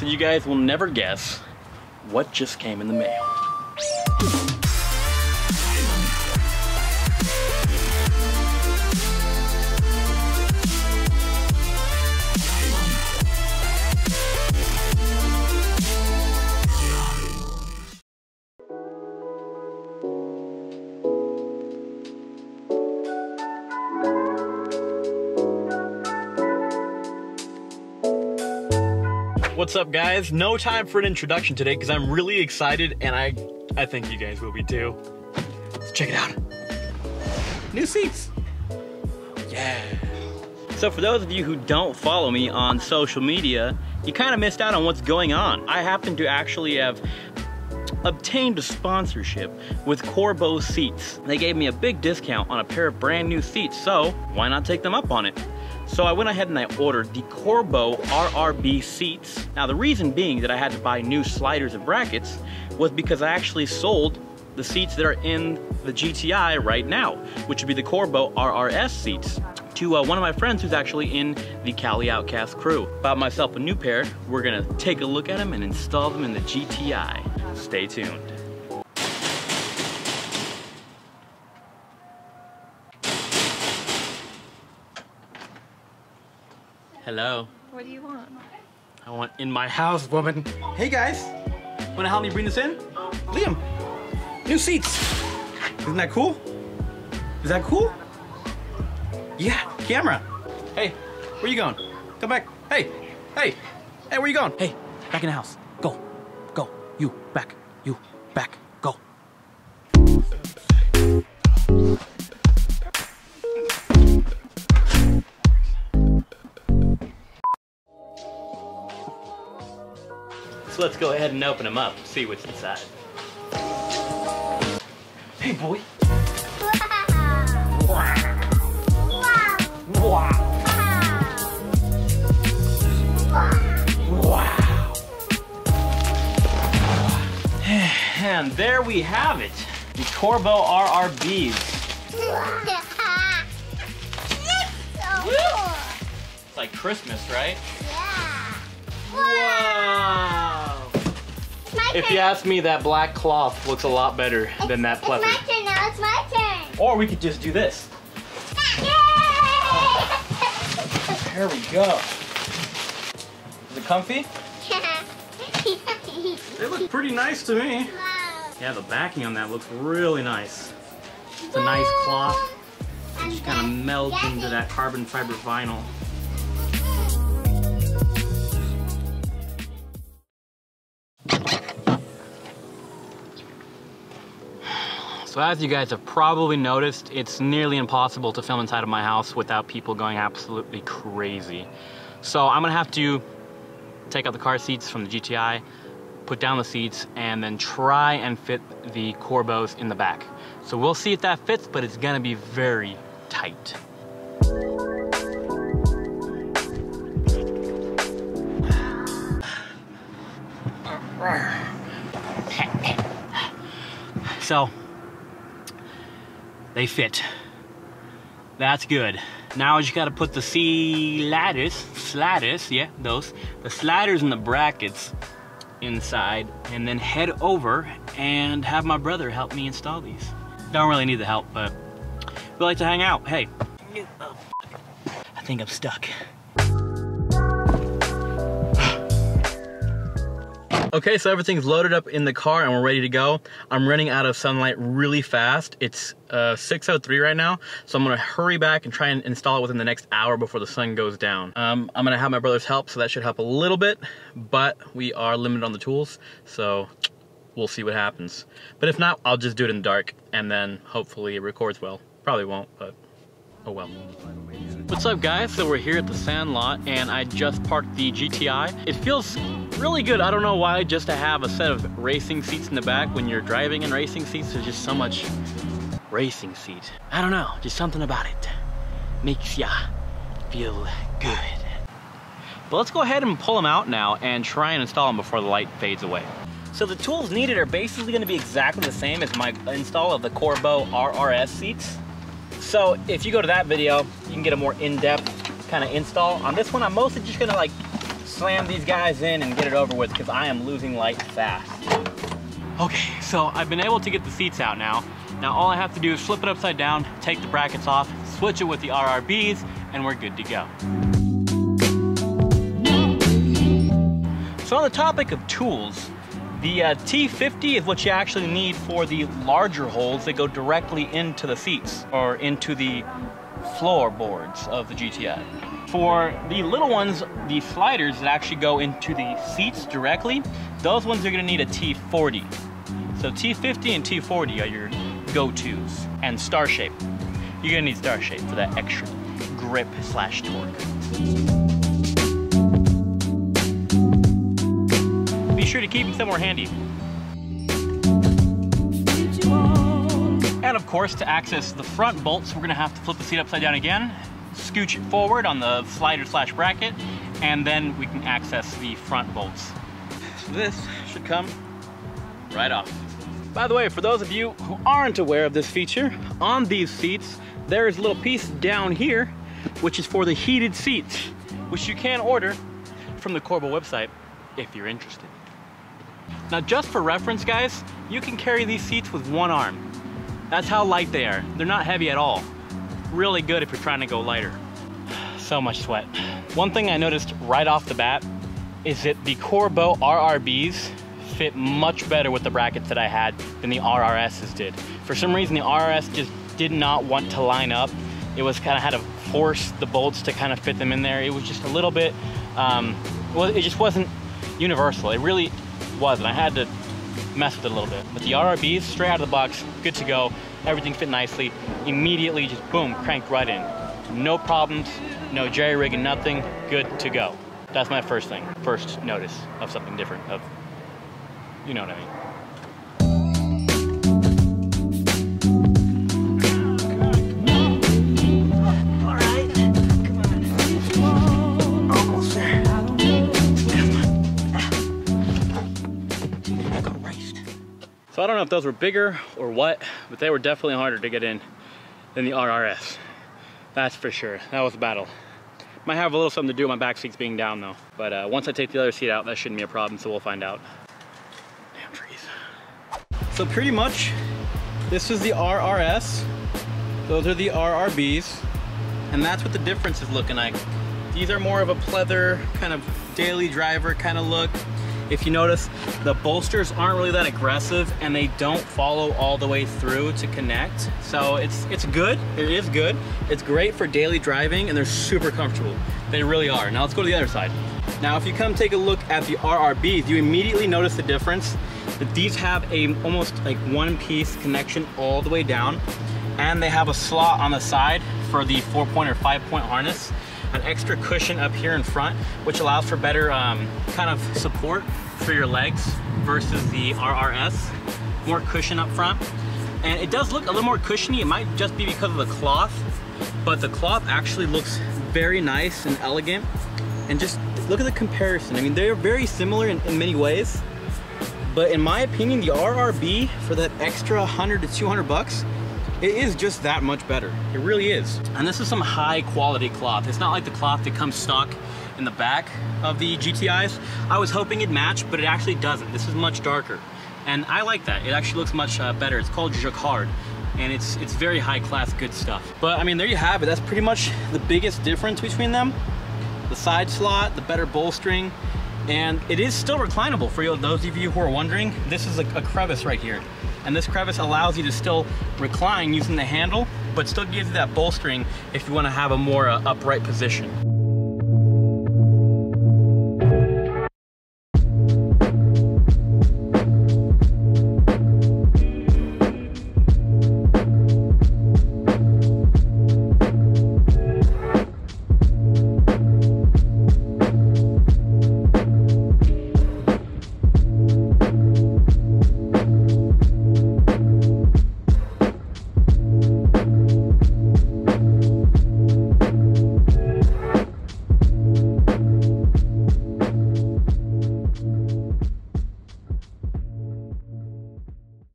So you guys will never guess what just came in the mail. What's up guys? No time for an introduction today because I'm really excited and I I think you guys will be too. Let's check it out. New seats. Yeah. So for those of you who don't follow me on social media, you kind of missed out on what's going on. I happen to actually have obtained a sponsorship with Corbeau Seats. They gave me a big discount on a pair of brand new seats, so why not take them up on it? So I went ahead and I ordered the Corbeau RRB seats. Now the reason being that I had to buy new sliders and brackets was because I actually sold the seats that are in the GTI right now, which would be the Corbeau RRS seats to uh, one of my friends who's actually in the Cali Outcast crew. Bought myself a new pair. We're gonna take a look at them and install them in the GTI. Stay tuned. Hello. What do you want? I want in my house, woman. Hey guys, wanna help me bring this in? Liam, new seats. Isn't that cool? Is that cool? Yeah, camera. Hey, where you going? Come back. Hey, hey, hey, where you going? Hey, back in the house. Go, go. You, back, you, back, go. Go ahead and open them up, see what's inside. Hey, boy. Wow. Wow. And there we have it. The Corbeau RRBs. It's like Christmas, right? Yeah. Wow. If you ask me, that black cloth looks a lot better than that It's pleather. my turn now. It's my turn. Or we could just do this. Yay! There we go. Is it comfy? They look pretty nice to me. Wow. Yeah, the backing on that looks really nice. It's a nice cloth. And Just kind of then- meld Daddy, into that carbon fiber vinyl. So as you guys have probably noticed, it's nearly impossible to film inside of my house without people going absolutely crazy. So I'm gonna have to take out the car seats from the GTI, put down the seats, and then try and fit the Corbeaus in the back. So we'll see if that fits, but it's gonna be very tight. So, they fit. That's good. Now I just gotta put the sliders, sliders, yeah, those, the sliders and the brackets inside, and then head over and have my brother help me install these. Don't really need the help, but we like to hang out. Hey, I think I'm stuck. Okay, so everything's loaded up in the car and we're ready to go. I'm running out of sunlight really fast. It's uh, 6.03 right now, so I'm gonna hurry back and try and install it within the next hour before the sun goes down. Um, I'm gonna have my brother's help, so that should help a little bit, but we are limited on the tools, so we'll see what happens. But if not, I'll just do it in the dark, and then hopefully it records well. Probably won't, but oh well. What's up guys? So we're here at the sand lot and I just parked the GTI. It feels really good. I don't know why just to have a set of racing seats in the back when you're driving in racing seats. There's just so much racing seat. I don't know, just something about it makes ya feel good. But let's go ahead and pull them out now and try and install them before the light fades away. So the tools needed are basically gonna be exactly the same as my install of the Corbeau RRS seats. So if you go to that video, you can get a more in-depth kind of install. On this one, I'm mostly just gonna like slam these guys in and get it over with because I am losing light fast. Okay, so I've been able to get the seats out now. Now all I have to do is flip it upside down, take the brackets off, switch it with the RRBs, and we're good to go. So on the topic of tools, the uh, T50 is what you actually need for the larger holes that go directly into the seats or into the floorboards of the GTI. For the little ones, the sliders that actually go into the seats directly, those ones are gonna need a T40. So T50 and T40 are your go-tos. And Star Shape. You're gonna need Star Shape for that extra grip slash torque. Be sure to keep them somewhere handy. And of course, to access the front bolts, we're gonna have to flip the seat upside down again, scooch it forward on the slider slash bracket, and then we can access the front bolts. So this should come right off. By the way, for those of you who aren't aware of this feature, on these seats, there is a little piece down here, which is for the heated seats, which you can order from the Corbeau website if you're interested. Now just for reference guys, you can carry these seats with one arm. That's how light they are. They're not heavy at all. Really good if you're trying to go lighter. So much sweat. One thing I noticed right off the bat is that the Corbeau RRBs fit much better with the brackets that I had than the RRSs did. For some reason, the RRS just did not want to line up. It was kind of had to force the bolts to kind of fit them in there. It was just a little bit, um, well, it just wasn't universal. It really wasn't. I had to mess with it a little bit. But the RRBs, straight out of the box, good to go. Everything fit nicely. Immediately, just boom, cranked right in. No problems, no jerry rigging, nothing. Good to go. That's my first thing, first notice of something different. Of, you know what I mean. Know if those were bigger or what, but they were definitely harder to get in than the RRS. That's for sure. That was a battle. Might have a little something to do with my back seats being down though. But uh, once I take the other seat out, that shouldn't be a problem, so we'll find out. Damn trees. So pretty much, this is the RRS. Those are the RRBs. And that's what the difference is looking like. These are more of a pleather, kind of daily driver kind of look. If you notice, the bolsters aren't really that aggressive and they don't follow all the way through to connect. So it's it's good, it is good. It's great for daily driving and they're super comfortable. They really are. Now let's go to the other side. Now if you come take a look at the RRBs, you immediately notice the difference that these have a almost like one piece connection all the way down and they have a slot on the side for the four point or five point harness an extra cushion up here in front, which allows for better um, kind of support for your legs versus the RRS. More cushion up front. And it does look a little more cushiony. It might just be because of the cloth, but the cloth actually looks very nice and elegant. And just look at the comparison. I mean, they're very similar in, in many ways, but in my opinion, the RRB for that extra 100 to 200 bucks, it is just that much better. It really is. And this is some high quality cloth. It's not like the cloth that comes stock in the back of the GTIs. I was hoping it'd match, but it actually doesn't. This is much darker. And I like that. It actually looks much uh, better. It's called Jacquard. And it's it's very high class, good stuff. But I mean, there you have it. That's pretty much the biggest difference between them. The side slot, the better bolstering, and it is still reclinable for you, those of you who are wondering. This is a, a crevice right here and this crevice allows you to still recline using the handle but still gives you that bolstering if you want to have a more uh, upright position.